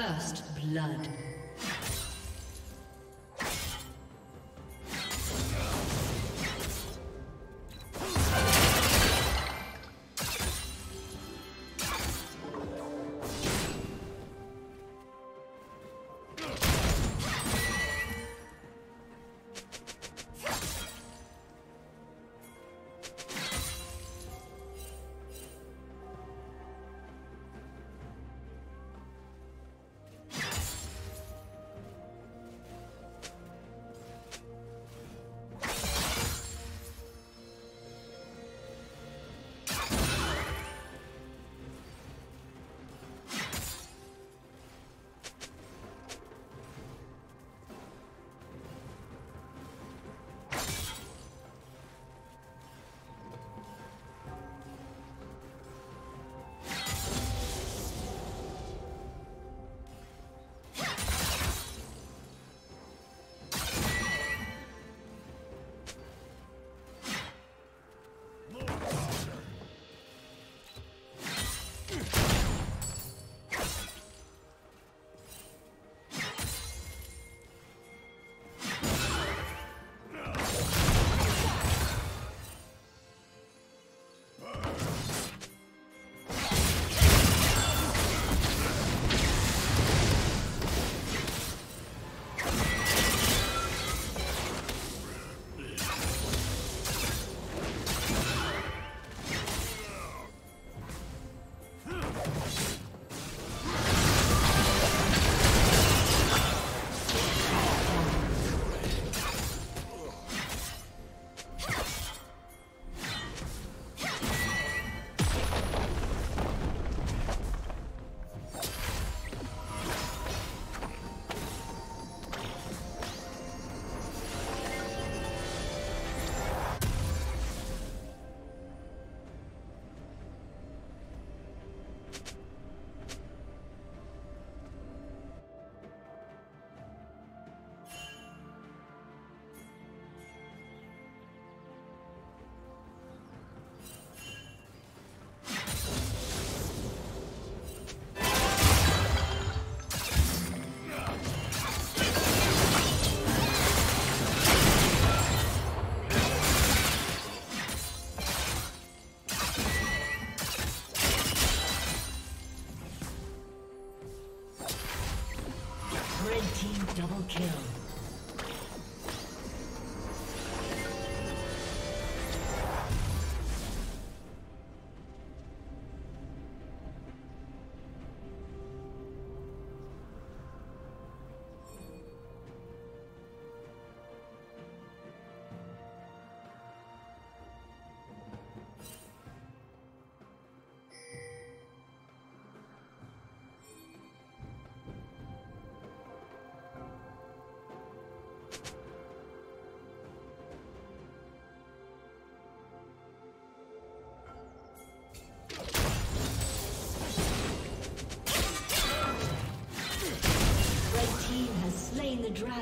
First blood.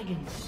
The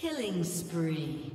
Killing spree.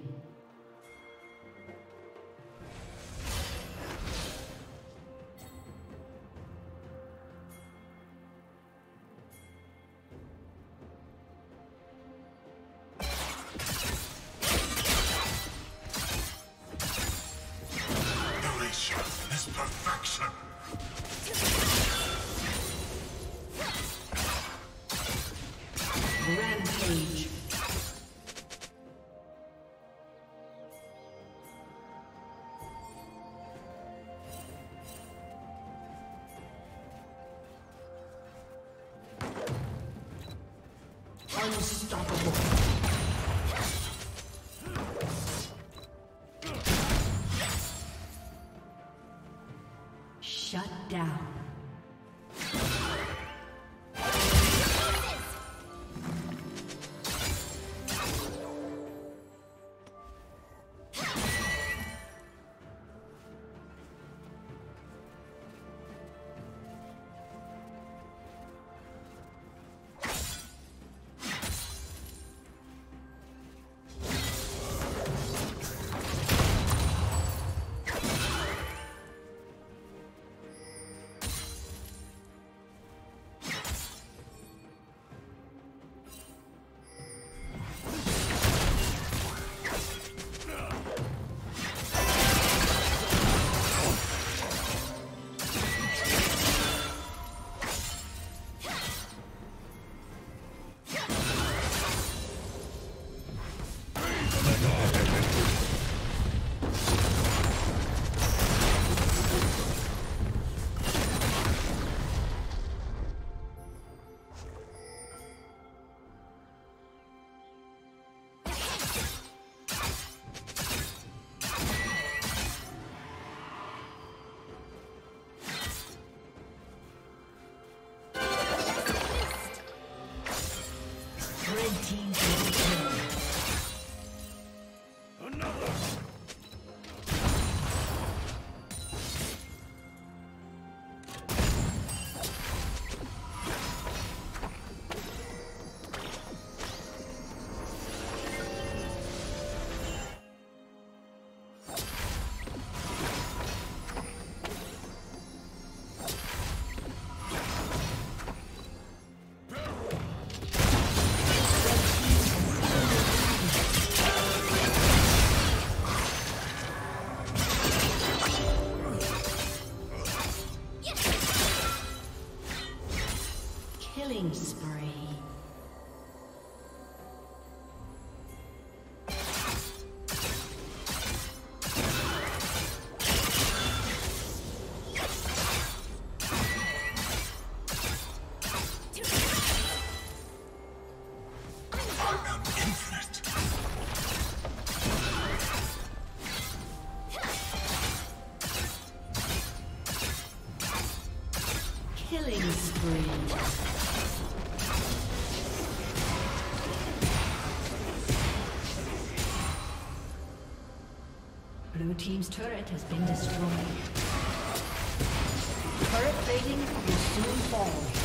down. Team's turret has been destroyed. Turret plating will soon fall.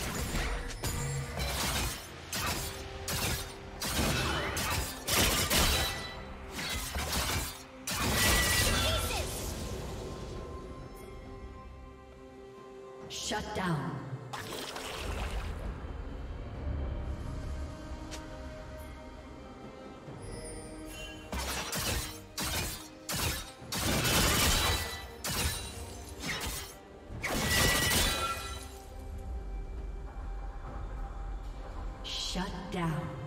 Shut down.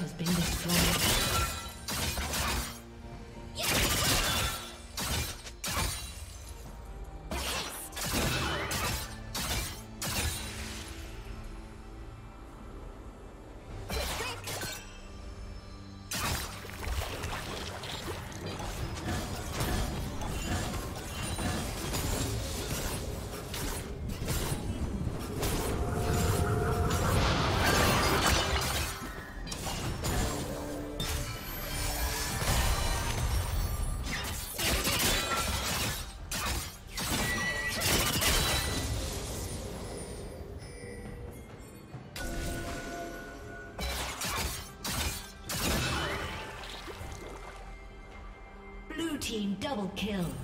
has been team double kill.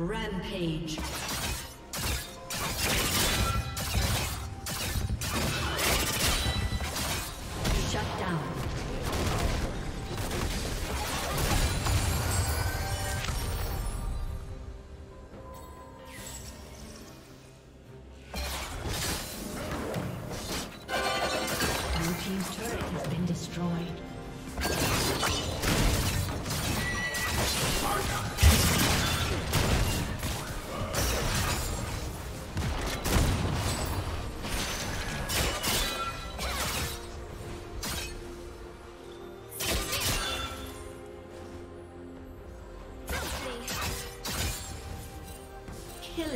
Rampage.